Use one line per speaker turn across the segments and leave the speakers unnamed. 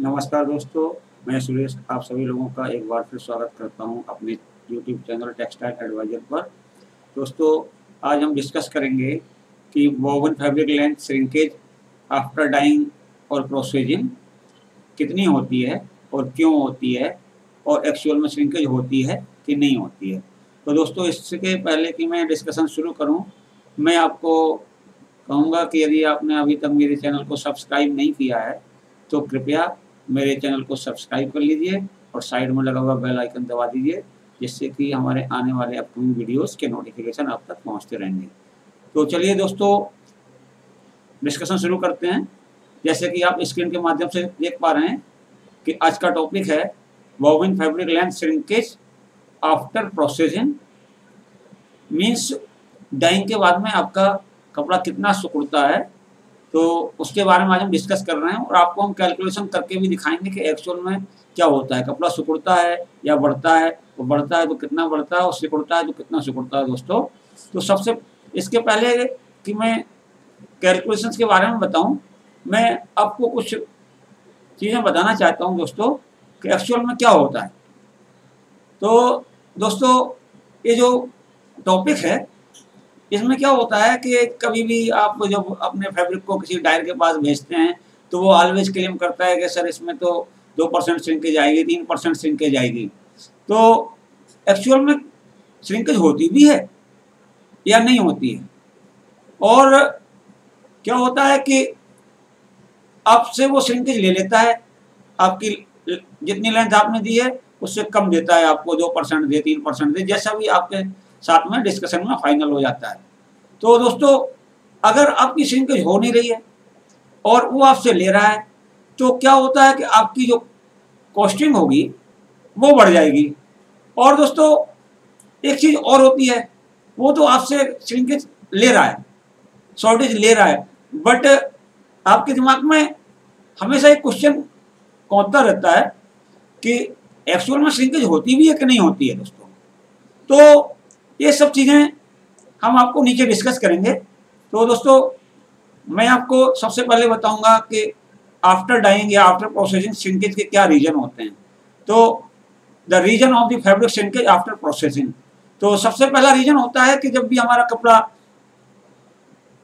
नमस्कार दोस्तों, मैं सुरेश, आप सभी लोगों का एक बार फिर स्वागत करता हूँ अपने यूट्यूब चैनल टेक्सटाइल एडवाइजर पर। दोस्तों, आज हम डिस्कस करेंगे कि woven fabric length shrinkage after dyeing और प्रोसेजिंग कितनी होती है और क्यों होती है और एक्चुअल में श्रिंकेज होती है कि नहीं होती है। तो दोस्तों, इसके पहले कि मैं डिस्कशन शुरू करूँ, मैं आपको कहूँगा कि यदि आपने अभी तक मेरे चैनल को सब्सक्राइब नहीं किया है तो कृपया मेरे चैनल को सब्सक्राइब कर लीजिए और साइड में लगा हुआ बेल आइकन दबा दीजिए, जिससे कि हमारे आने वाले अपकमिंग वीडियोस के नोटिफिकेशन आप तक पहुँचते रहेंगे। तो चलिए दोस्तों डिस्कशन शुरू करते हैं। जैसे कि आप स्क्रीन के माध्यम से देख पा रहे हैं कि आज का टॉपिक है woven fabric length shrinkage after processing means dyeing के बाद में आपका कपड़ा कितना सुकुड़ता है तो उसके बारे में आज हम डिस्कस कर रहे हैं और आपको हम कैलकुलेशन करके भी दिखाएँगे कि एक्चुअल में क्या होता है। कपड़ा सिकुड़ता है या बढ़ता है? वो बढ़ता है तो कितना बढ़ता है? और सिकुड़ता है तो कितना सिकुड़ता है दोस्तों? तो सबसे, इसके पहले कि मैं कैलकुलेशन के बारे में बताऊँ, मैं आपको कुछ चीज़ें बताना चाहता हूँ दोस्तों कि एक्चुअल में क्या होता है। तो दोस्तों, ये जो टॉपिक है इसमें क्या होता है कि कभी भी आप जब अपने फैब्रिक को किसी डायर के पास भेजते हैं तो वो ऑलवेज क्लेम करता है कि, सर, इसमें तो दो परसेंट श्रिंकेज आएगी, तीन परसेंट श्रिंकेज आएगी। तो एक्चुअल में श्रिंकेज होती भी है या नहीं होती है? और क्या होता है कि आपसे वो श्रिंकेज ले लेता है, आपकी जितनी लेंथ आपने दी है, उससे कम देता है आपको, दो परसेंट दे, तीन परसेंट दे, जैसा भी आपके साथ में डिस्कशन में फाइनल हो जाता है। तो दोस्तों, अगर आपकी श्रिंकेज हो नहीं रही है और वो आपसे ले रहा है तो क्या होता है कि आपकी जो कॉस्टिंग होगी, वो बढ़ जाएगी। और दोस्तों, एक चीज़ और होती है, वो तो आपसे श्रिंकेज ले रहा है शॉर्टेज ले रहा है। बट आपके दिमाग में हमेशा एक क्वेश्चन कौनता रहता है कि एक्चुअल में श्रिंकेज होती भी है कि नहीं होती है दोस्तों? तो ये सब चीज़ें हम आपको नीचे डिस्कस करेंगे। तो दोस्तों, मैं आपको सबसे पहले बताऊँगा कि आफ्टर डाइंग या आफ्टर प्रोसेसिंग श्रिंकेज के क्या रीजन होते हैं। तो the reason of the fabric shrinkage after processing तो सबसे पहला रीजन होता है कि जब भी हमारा कपड़ा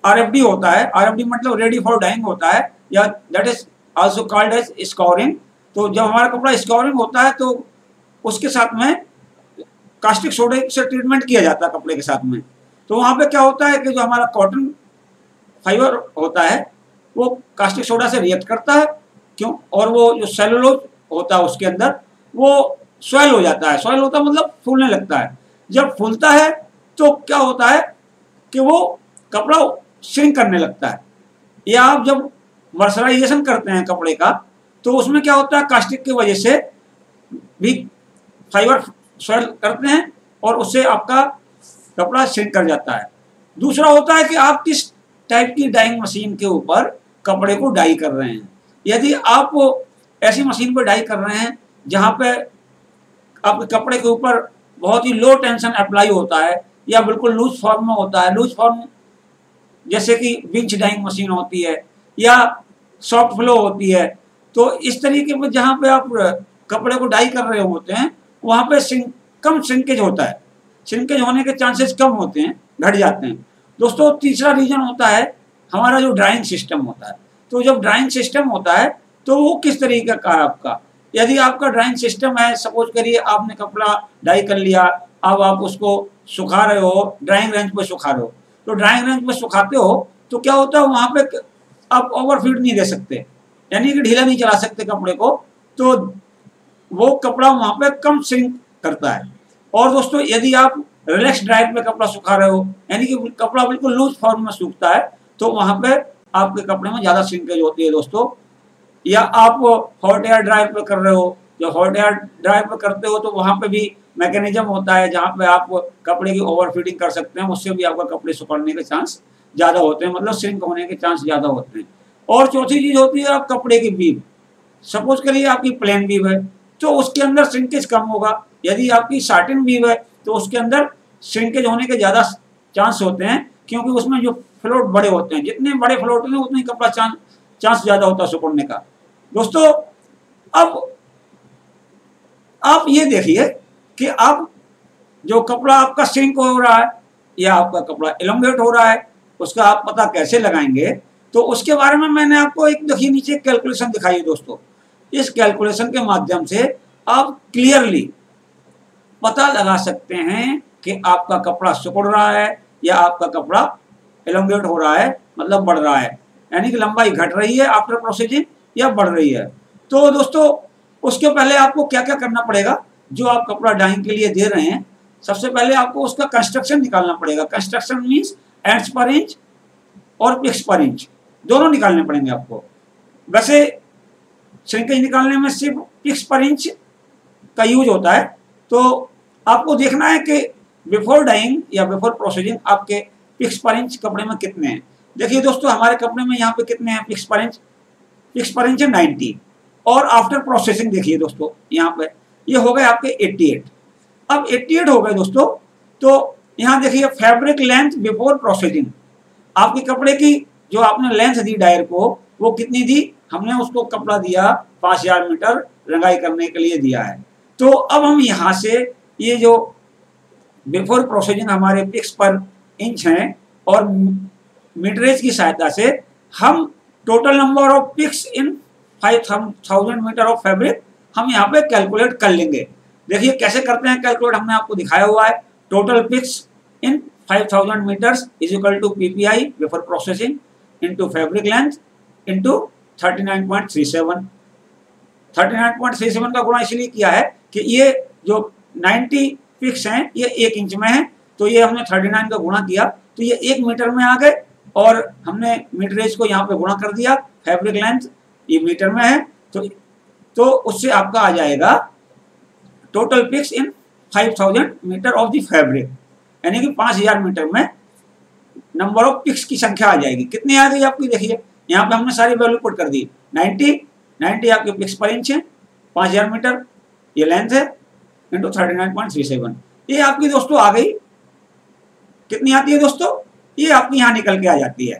आरएफडी होता है आरएफडी मतलब रेडी फॉर डाइंग होता है, या that is also called as scoring तो जब हमारा कपड़ा स्कोरिंग होता है तो उसके साथ में कास्टिक सोडे से ट्रीटमेंट किया जाता है कपड़े के साथ में। तो वहाँ पे क्या होता है कि जो हमारा कॉटन फाइबर होता है, वो कास्टिक सोडा से रिएक्ट करता है, क्यों? और वो जो सेलुलोज होता है उसके अंदर, वो स्वेल हो जाता है। स्वेल होता मतलब फूलने लगता है। जब फूलता है तो क्या होता है कि वो कपड़ा श्रिंक करने लगता है। या आप जब मर्सराइजेशन करते हैं कपड़े का तो उसमें क्या होता है, कास्टिक की वजह से भी फाइबर स्वेल करते हैं और उससे आपका कपड़ा श्रिंक कर जाता है। दूसरा होता है कि आप किस टाइप की डाइंग मशीन के ऊपर कपड़े को डाई कर रहे हैं। यदि आप ऐसी मशीन पर डाई कर रहे हैं, जहाँ पे आपके कपड़े के ऊपर बहुत ही लो टेंशन अप्लाई होता है या बिल्कुल लूज फॉर्म में होता है लूज फॉर्म जैसे कि विंच डाइंग मशीन होती है या सॉफ्ट फ्लो होती है तो इस तरीके में जहाँ पे आप कपड़े को डाई कर रहे होते हैं वहाँ पे सिंक कम श्रिंकेज होता है। श्रिंकेज होने के चांसेस कम होते हैं, घट जाते हैं। दोस्तों, तीसरा रीजन होता है, हमारा जो ड्राइंग सिस्टम होता है। तो जब ड्राइंग सिस्टम होता है तो वो किस तरीके का है आपका? यदि आपका ड्राइंग सिस्टम है, सपोज़ करिए आपने कपड़ा डाई कर लिया, अब आप उसको सुखा रहे हो, ड्राइंग रेंज पर सुखा रहे हो। तो ड्राइंग रेंज पर सुखाते हो तो क्या होता है, वहाँ पे आप ओवरफीड नहीं दे सकते। यानी कि ढीला नहीं चला सकते कपड़े को। तो वो कपड़ा वहाँ पे कम सिंक करता है। और दोस्तों, यदि आप रिलैक्स ड्राइव में कपड़ा सुखा रहे हो, यानी कि कपड़ा बिल्कुल लूज फॉर्म में सूखता है तो वहाँ पे आपके कपड़े में ज़्यादा सिंकेज होती है दोस्तों। या आप हॉट एयर ड्राइव पे कर रहे हो जो हॉट एयर ड्राइव पे करते हो तो वहाँ पे भी मैकेनिज्म होता है जहाँ पे आप कपड़े की ओवर फिटिंग कर सकते हैं, उससे भी आपका कपड़े सुखाने के चांस ज़्यादा होते हैं मतलब सिंक होने के चांस ज़्यादा होते हैं। और चौथी चीज़ होती है आप कपड़े की बीव सपोज़ करिए आपकी प्लेन बीव है तो उसके अंदर श्रिंकेज कम होगा। यदि आपकी साटिन वीव है तो उसके अंदर श्रिंकेज होने के ज़्यादा चांस होते हैं, क्योंकि उसमें जो फ्लोट बड़े होते हैं, जितने बड़े फ्लोट होते हैं, उतने कपड़ा चांस चांस ज़्यादा होता है सुकड़ने का। दोस्तों, अब, आप ये देखिए कि आप जो कपड़ा आपका सिंक हो रहा है, या आपका कपड़ा एलोंगेट हो रहा है, उसका आप पता कैसे लगाएँगे? तो उसके बारे में मैंने आपको एक देखिए नीचे कैलकुलेशन दिखाई है दोस्तों। इस कैलकुलेशन के माध्यम से आप क्लियरली पता लगा सकते हैं कि आपका कपड़ा सुकड़ रहा है या आपका कपड़ा एलोंगेट हो रहा है मतलब बढ़ रहा है। यानी कि लंबाई घट रही है आफ्टर प्रोसेसिंग या बढ़ रही है। तो दोस्तों, उसके पहले आपको क्या क्या करना पड़ेगा? जो आप कपड़ा डाइंग के लिए दे रहे हैं, सबसे पहले आपको उसका कंस्ट्रक्शन निकालना पड़ेगा। Construction means ends per inch और पिक्स पर इंच दोनों निकालने पड़ेंगे आपको। वैसे श्रिंकेज निकालने में सिर्फ़ पिक्स पर इंच का यूज़ होता है। तो आपको देखना है कि बिफोर डाइंग या बिफोर प्रोसीजिंग आपके पिक्स पर इंच कपड़े में कितने हैं। देखिए दोस्तों, हमारे कपड़े में यहाँ पे कितने हैं picks per inch picks per inch है नाइनटी और आफ्टर प्रोसेसिंग देखिए दोस्तों, यहाँ पे ये हो गए आपके एट्टी एट अब 88 हो गए दोस्तों तो यहाँ देखिए फैब्रिक लेंथ बिफोर प्रोसेसिंग आपके कपड़े की जो आपने लेंथ दी डायर को, वो कितनी दी? हमने उसको कपड़ा दिया, पाँच हज़ार मीटर रंगाई करने के लिए दिया है। तो अब हम यहाँ से ये जो बिफोर प्रोसेसिंग हमारे पिक्स पर इंच हैं और मीटरेज की सहायता से हम total number of picks in five thousand metre of fabric हम यहाँ पे कैलकुलेट कर लेंगे। देखिए कैसे करते हैं कैलकुलेट हमने आपको दिखाया हुआ है। Total picks in 5000 metres is equal to PPI before processing into fabric length into 39.37 39.37 का गुणा इसलिए किया है कि ये जो 90 पिक्स हैं, ये एक इंच में है तो ये हमने 39 का गुणा किया तो ये एक मीटर में आ गए और हमने मीटरेज को यहाँ पे गुणा कर दिया, फैब्रिक लेंथ ये मीटर में है तो तो उससे आपका आ जाएगा total picks in 5000 metre of the fabric, यानी कि 5000 मीटर में नंबर ऑफ़ पिक्स की संख्या आ जाएगी। कितनी आ गई आपकी? देखिए यहाँ पे हमने सारी वैल्यू पुट कर दी। 90 90 आपके पिक्स पर इंच है 5000 मीटर, ये लेंथ है into thirty nine point three seven ये आपकी दोस्तों आ गई। कितनी आती है दोस्तों? ये आपकी यहाँ निकल के आ जाती है।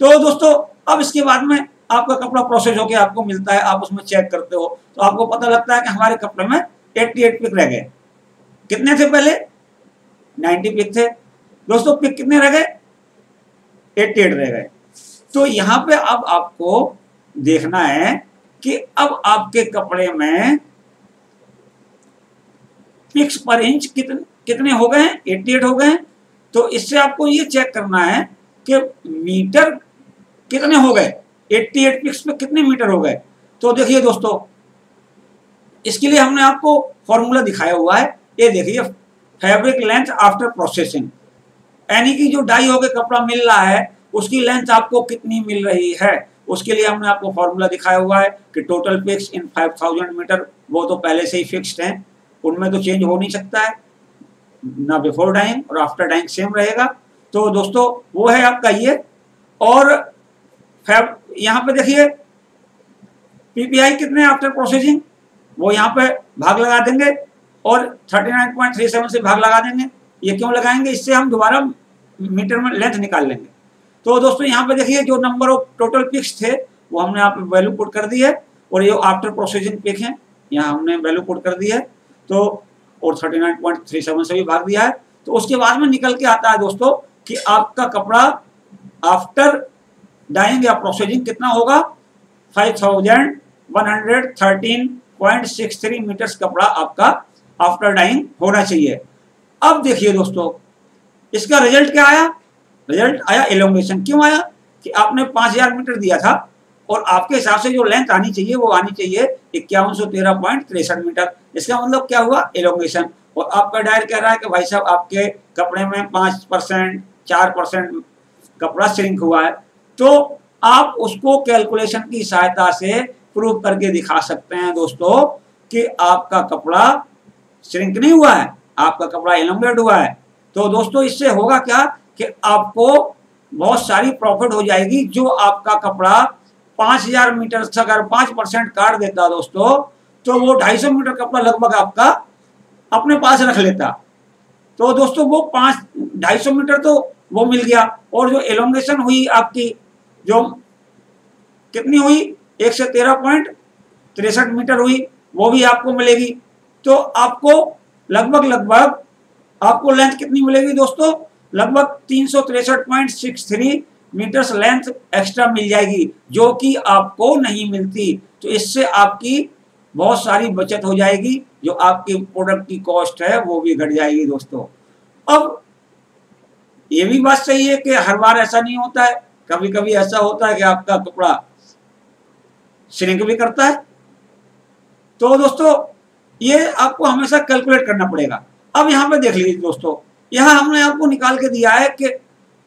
तो दोस्तों, अब इसके बाद में आपका कपड़ा प्रोसेस होकर आपको मिलता है, आप उसमें चेक करते हो तो आपको पता लगता है कि हमारे कपड़े में 88 पिक रह गए। कितने थे पहले? 90 पिक थे। दोस्तों पिक कितने रह गए? 88 रह गए। तो यहाँ पे अब आपको देखना है कि अब आपके कपड़े में पिक्स पर इंच कितने कितने हो गए 88 हो गए तो इससे आपको ये चेक करना है कि मीटर कितने हो गए? 88 पिक्स में कितने मीटर हो गए? तो देखिए दोस्तों, इसके लिए हमने आपको फॉर्मूला दिखाया हुआ है। ये देखिए, फैब्रिक लेंथ आफ्टर प्रोसेसिंग। यानी कि जो डाई हो कपड़ा मिल रहा है उसकी लेंथ आपको कितनी मिल रही है? उसके लिए हमने आपको फॉर्मूला दिखाया हुआ है कि टोटल पिक्स इन 5000 मीटर वो तो पहले से ही फिक्स्ड हैं। उनमें तो चेंज हो नहीं सकता है। ना बिफोर डाइंग और आफ्टर डाइंग सेम रहेगा। तो दोस्तों, वो है आपका ये। और फैब यहाँ पे देखिए पीपीआई कितने आफ्टर प्रोसेसिंग वो यहाँ पे भाग लगा देंगे और 39.37 से भाग लगा देंगे। ये क्यों लगाएँगे? इससे हम दोबारा मीटर में लेंथ निकाल लेंगे। तो दोस्तों, यहाँ पे देखिए, जो नंबर ऑफ़ टोटल पिक्स थे, वो हमने यहाँ पे वैल्यू पुट कर दी है, और ये आफ्टर प्रोसेसिंग पिक है, यहाँ हमने वैल्यू पुट कर दी है तो और 39.37 से भी भाग दिया है। तो उसके बाद में निकल के आता है दोस्तों, कि आपका कपड़ा आफ्टर डाइंग या प्रोसेसिंग कितना होगा? Five thousand one hundred thirteen point six three metres कपड़ा आपका आफ्टर डाइंग होना चाहिए। अब देखिए दोस्तों, इसका रिज़ल्ट क्या आया? रिज़ल्ट आया एलोंगेशन क्यों आया? कि आपने पाँच हज़ार मीटर दिया था और आपके हिसाब से जो लेंथ आनी चाहिए, वो आनी चाहिए इक्यावन सौ तेरह पॉइंट तिरसठ मीटर। इसका मतलब क्या हुआ? एलोंगेशन और आपका डायर कह रहा है कि भाई साहब, आपके कपड़े में पाँच परसेंट, चार परसेंट कपड़ा श्रिंक हुआ है। तो आप उसको कैलकुलेशन की सहायता से प्रूव करके दिखा सकते हैं दोस्तों कि आपका कपड़ा श्रिंक नहीं हुआ है, आपका कपड़ा एलोंगेट हुआ है। तो दोस्तों, इससे होगा क्या? कि आपको बहुत सारी प्रॉफिट हो जाएगी जो आपका कपड़ा पाँच हज़ार मीटर से अगर पाँच परसेंट काट देता दोस्तों तो वो ढाई सौ मीटर कपड़ा लगभग आपका अपने पास रख लेता। तो दोस्तों वो पाँच, ढाई सौ मीटर तो वो मिल गया। और जो एलोंगेशन हुई आपकी, जो कितनी हुई? एक से तेरह पॉइंट तिरसठ मीटर हुई, वो भी आपको मिलेगी। तो आपको लगभग लगभग आपको लेंथ कितनी मिलेगी दोस्तों? लगभग तीन मीटर्स लेंथ एक्स्ट्रा मिल जाएगी, जो कि आपको नहीं मिलती। तो इससे आपकी बहुत सारी बचत हो जाएगी, जो आपके प्रोडक्ट की कॉस्ट है, वो भी घट जाएगी दोस्तों। अब ये भी बात सही है कि हर बार ऐसा नहीं होता है। कभी कभी ऐसा होता है कि आपका कपड़ा श्रिंक भी करता है। तो दोस्तों, ये आपको हमेशा कैलकुलेट करना पड़ेगा। अब यहाँ पे देख लीजिए दोस्तों यहाँ हमने आपको निकाल के दिया है कि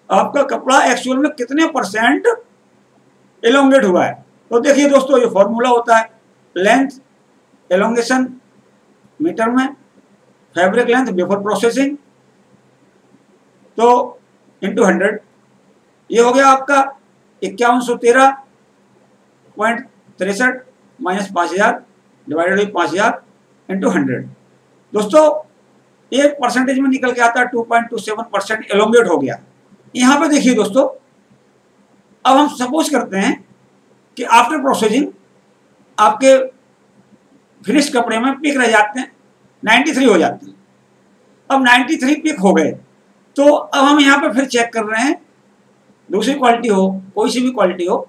आपका कपड़ा एक्चुअल में कितने परसेंट एलोंगेट हुआ है। तो देखिए दोस्तों, ये फॉर्मूला होता है लेंथ एलोंगेशन मीटर में फैब्रिक लेंथ बिफोर प्रोसेसिंग तो इंटू हंड्रेड ये हो गया आपका इक्यावन सौ तेरह पॉइंट तिरसठ माइनस पाँच हज़ार डिवाइडेड बाई पाँच हज़ार इंटू हंड्रेड दोस्तों एक परसेंटेज में निकल के आता है two point two seven percent elongate हो गया। यहाँ पे देखिए दोस्तों, अब हम सपोज़ करते हैं कि आफ्टर प्रोसेसिंग आपके फिनिश कपड़े में पिक रह जाते हैं 93 हो जाते हैं। अब 93 पिक हो गए तो अब हम यहाँ पे फिर चेक कर रहे हैं, दूसरी क्वालिटी हो, कोई सी भी क्वालिटी हो,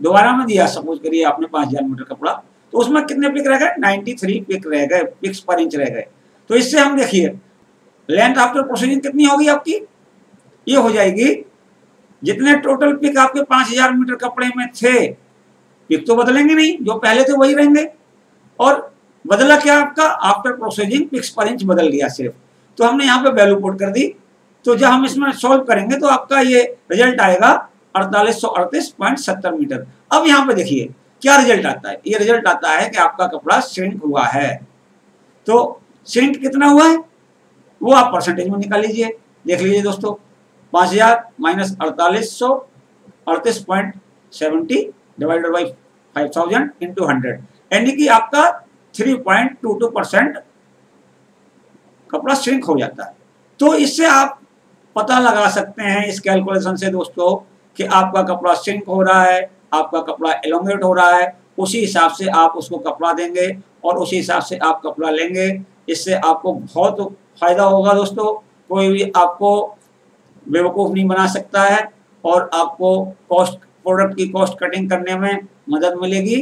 दोबारा में दिया सपोज़ करिए आपने पाँच हज़ार मीटर कपड़ा तो उसमें कितने पिक रह गए? 93 पिक रह गए पिक्स पर इंच रह गए। तो इससे हम देखिए लेंथ आफ्टर प्रोसीजिंग कितनी होगी आपकी? ये हो जाएगी, जितने टोटल पिक आपके पाँच हज़ार मीटर कपड़े में थे पिक तो बदलेंगे नहीं, जो पहले थे वही रहेंगे। और बदला क्या आपका? After processing picks per inch बदल गया सिर्फ़। तो हमने यहाँ पे वैल्यू पुट कर दी। तो जब हम इसमें सॉल्व करेंगे तो आपका ये रिज़ल्ट आएगा अड़तालीस मीटर। अब यहाँ पे देखिए, क्या रिज़ल्ट आता है? ये रिज़ल्ट आता है कि आपका कपड़ा श्रिंक हुआ है। तो श्रिंक कितना हुआ है? वो आप परसेंटेज में निकाल लीजिए। देख लीजिए दोस्तों, पाँच हज़ार माइनस अड़तालीस सौ अड़तीस point seventy divided by five thousand into hundred यानी कि आपका 3.22 परसेंट कपड़ा श्रिंक हो जाता है। तो इससे आप पता लगा सकते हैं इस कैलकुलेशन से दोस्तों कि आपका कपड़ा श्रिंक हो रहा है, आपका कपड़ा एलोंगेट हो रहा है। उसी हिसाब से आप उसको कपड़ा देंगे और उसी हिसाब से आप कपड़ा लेंगे। इससे आपको बहुत फ़ायदा होगा दोस्तों। कोई भी आपको बेवकूफ़ नहीं बना सकता है और आपको कॉस्ट प्रोडक्ट की कॉस्ट कटिंग करने में मदद मिलेगी।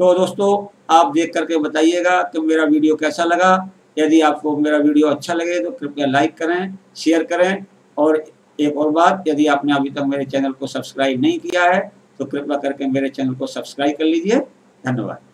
तो दोस्तों, आप देख करके बताइएगा कि मेरा वीडियो कैसा लगा। यदि आपको मेरा वीडियो अच्छा लगे तो कृपया लाइक करें शेयर करें। और एक और बात, यदि आपने अभी तक मेरे चैनल को सब्सक्राइब नहीं किया है तो कृपया करके मेरे चैनल को सब्सक्राइब कर लीजिए। धन्यवाद।